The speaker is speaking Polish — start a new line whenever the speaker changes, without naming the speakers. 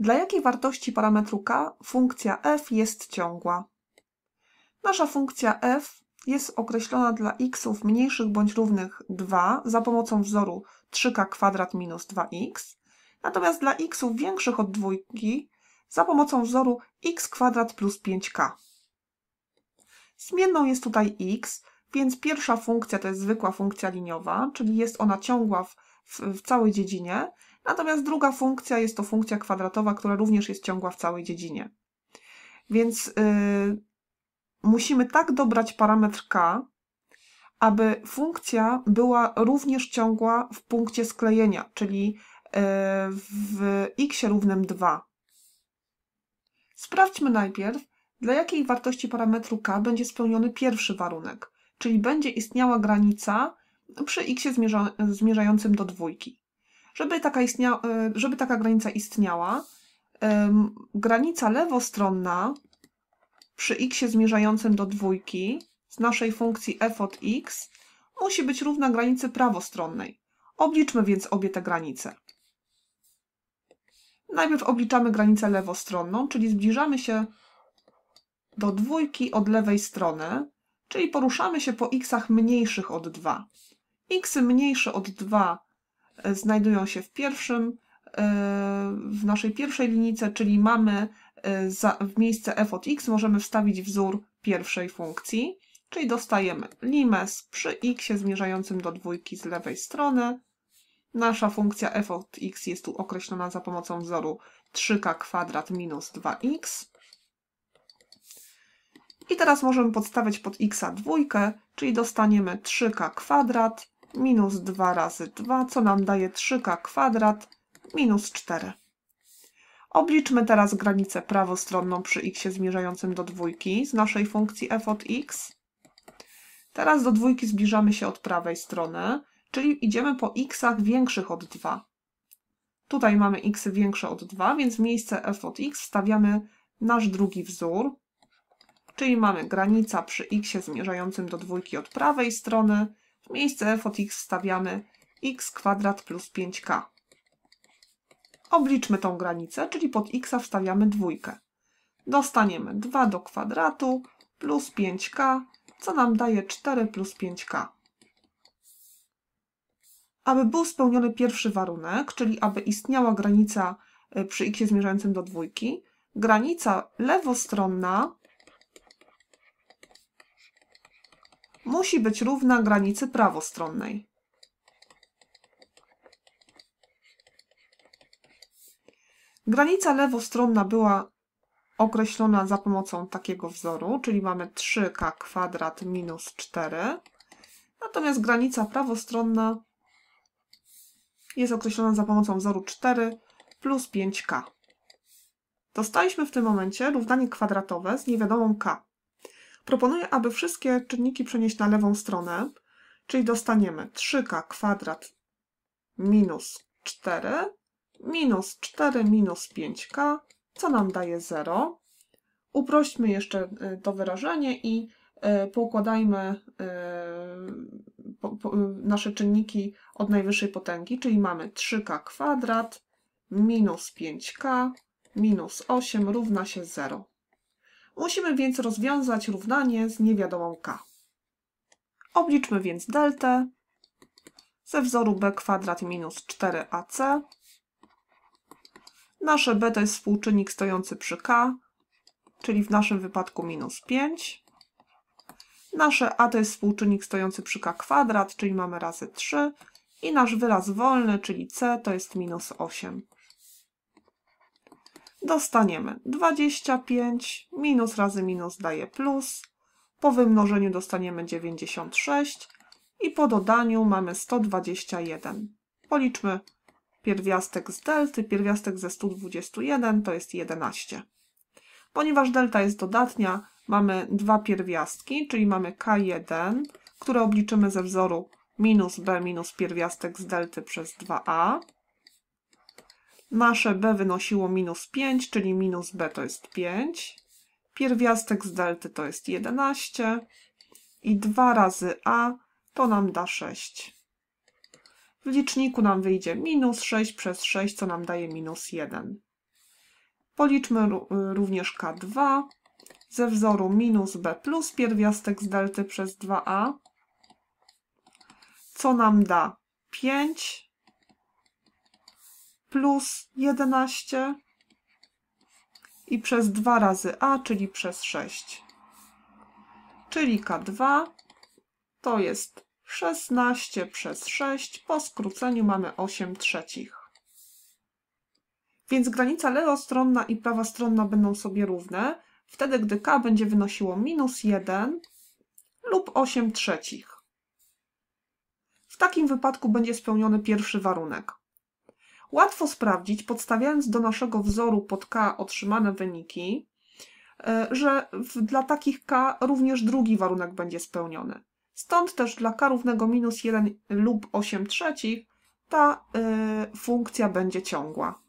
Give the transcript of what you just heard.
Dla jakiej wartości parametru k funkcja f jest ciągła? Nasza funkcja f jest określona dla xów mniejszych bądź równych 2 za pomocą wzoru 3k kwadrat minus 2x, natomiast dla xów większych od dwójki za pomocą wzoru x kwadrat plus 5k. Zmienną jest tutaj x, więc pierwsza funkcja to jest zwykła funkcja liniowa, czyli jest ona ciągła w, w, w całej dziedzinie, natomiast druga funkcja jest to funkcja kwadratowa, która również jest ciągła w całej dziedzinie. Więc yy, musimy tak dobrać parametr k, aby funkcja była również ciągła w punkcie sklejenia, czyli yy, w x równym 2. Sprawdźmy najpierw, dla jakiej wartości parametru k będzie spełniony pierwszy warunek, czyli będzie istniała granica przy x zmierza, zmierzającym do dwójki. Żeby taka, istnia, e, żeby taka granica istniała, granica lewostronna przy x zmierzającym do dwójki z naszej funkcji f od x musi być równa granicy prawostronnej. Obliczmy więc obie te granice. Najpierw obliczamy granicę lewostronną, czyli zbliżamy się do dwójki od lewej strony, czyli poruszamy się po xach mniejszych od 2. x mniejsze od 2 e, znajdują się w pierwszym, e, w naszej pierwszej linijce, czyli mamy e, w miejsce f od x możemy wstawić wzór pierwszej funkcji, czyli dostajemy limes przy x zmierzającym do dwójki z lewej strony. Nasza funkcja f od x jest tu określona za pomocą wzoru 3k kwadrat minus 2x. I teraz możemy podstawiać pod x dwójkę, czyli dostaniemy 3k kwadrat minus 2 razy 2, co nam daje 3k kwadrat minus 4. Obliczmy teraz granicę prawostronną przy x zmierzającym do dwójki z naszej funkcji f od x. Teraz do dwójki zbliżamy się od prawej strony, czyli idziemy po xach większych od 2. Tutaj mamy x większe od 2, więc w miejsce f od x wstawiamy nasz drugi wzór, czyli mamy granica przy x zmierzającym do dwójki od prawej strony, miejsce f od x wstawiamy x kwadrat plus 5k. Obliczmy tą granicę, czyli pod x wstawiamy dwójkę. Dostaniemy 2 do kwadratu plus 5k, co nam daje 4 plus 5k. Aby był spełniony pierwszy warunek, czyli aby istniała granica e, przy x zmierzającym do dwójki, granica lewostronna musi być równa granicy prawostronnej. Granica lewostronna była określona za pomocą takiego wzoru, czyli mamy 3k kwadrat minus 4. Natomiast granica prawostronna jest określona za pomocą wzoru 4 plus 5k. Dostaliśmy w tym momencie równanie kwadratowe z niewiadomą k. Proponuję, aby wszystkie czynniki przenieść na lewą stronę, czyli dostaniemy 3k kwadrat minus 4 minus 4 minus 5k, co nam daje 0. Uprośćmy jeszcze y, to wyrażenie i y, poukładajmy y, nasze czynniki od najwyższej potęgi, czyli mamy 3k kwadrat minus 5k minus 8 równa się 0. Musimy więc rozwiązać równanie z niewiadomą k. Obliczmy więc deltę ze wzoru b kwadrat minus 4ac. Nasze b to jest współczynnik stojący przy k, czyli w naszym wypadku minus 5. Nasze a to jest współczynnik stojący przy k kwadrat, czyli mamy razy 3. I nasz wyraz wolny, czyli c, to jest minus 8 dostaniemy 25, minus razy minus daje plus, po wymnożeniu dostaniemy 96 i po dodaniu mamy 121. Policzmy pierwiastek z delty, pierwiastek ze 121 to jest 11. Ponieważ delta jest dodatnia, mamy dwa pierwiastki, czyli mamy k1, które obliczymy ze wzoru minus b minus pierwiastek z delty przez 2a Nasze b wynosiło minus 5, czyli minus b to jest 5. Pierwiastek z delty to jest 11. I 2 razy a to nam da 6. W liczniku nam wyjdzie minus 6 przez 6, co nam daje minus 1. Policzmy ró- również K2 ze wzoru minus b plus pierwiastek z delty przez 2a, co nam da 5 plus 11 i przez 2 razy a, czyli przez 6. Czyli K2 to jest 16 przez 6, po skróceniu mamy 8 trzecich. Więc granica lewostronna i prawostronna będą sobie równe, wtedy gdy k będzie wynosiło minus 1 lub 8 trzecich. W takim wypadku będzie spełniony pierwszy warunek. Łatwo sprawdzić, podstawiając do naszego wzoru pod k otrzymane wyniki, e, że dla takich k również drugi warunek będzie spełniony. Stąd też dla k równego minus 1 lub 8 trzecich ta y, funkcja będzie ciągła.